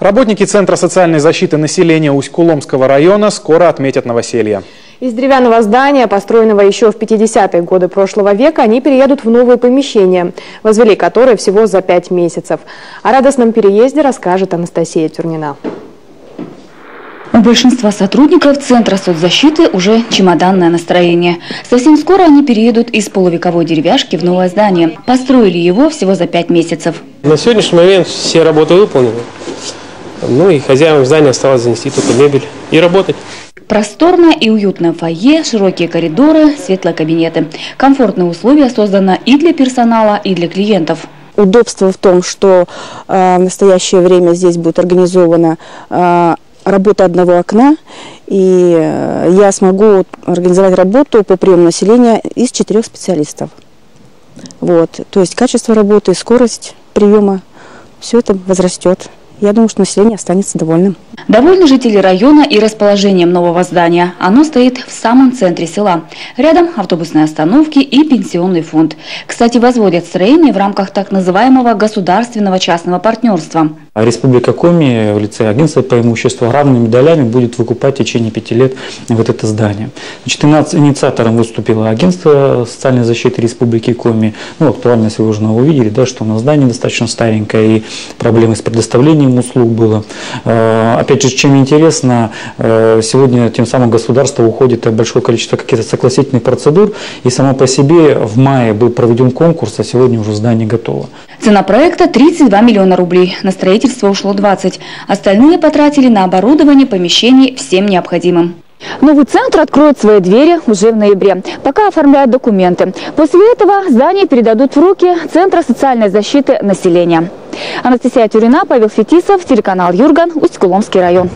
Работники Центра социальной защиты населения Усть-Куломского района скоро отметят новоселье. Из деревянного здания, построенного еще в 50-е годы прошлого века, они переедут в новые помещения, возвели которые всего за пять месяцев. О радостном переезде расскажет Анастасия Тюрнина. У большинства сотрудников Центра соцзащиты уже чемоданное настроение. Совсем скоро они переедут из полувековой деревяшки в новое здание. Построили его всего за пять месяцев. На сегодняшний момент все работы выполнены. Ну и хозяевам здания осталось занести только мебель и работать. Просторное и уютное фойе, широкие коридоры, светлые кабинеты. Комфортные условия созданы и для персонала, и для клиентов. Удобство в том, что э, в настоящее время здесь будет организована э, работа одного окна, и э, я смогу организовать работу по приему населения из четырех специалистов. Вот. То есть качество работы, скорость приема, все это возрастет я думаю, что население останется довольным. Довольны жители района и расположением нового здания. Оно стоит в самом центре села. Рядом автобусные остановки и пенсионный фонд. Кстати, возводят строение в рамках так называемого государственного частного партнерства. А Республика Коми в лице агентства по имуществу равными долями будет выкупать в течение пяти лет вот это здание. Значит, инициатором выступило агентство социальной защиты Республики Коми. Ну, актуальность вы уже увидели, да, что у нас здание достаточно старенькое и проблемы с предоставлением услуг было. Э, опять же, чем интересно, э, сегодня тем самым государство уходит от большое количество каких-то согласительных процедур, и само по себе в мае был проведен конкурс, а сегодня уже здание готово. Цена проекта 32 миллиона рублей. На строительство ушло 20. Остальные потратили на оборудование помещений всем необходимым. Новый центр откроет свои двери уже в ноябре, пока оформляют документы. После этого здание передадут в руки Центра социальной защиты населения. Анастасия Тюрина, Павел Фетисов, телеканал Юрган, Усть-Куломский район.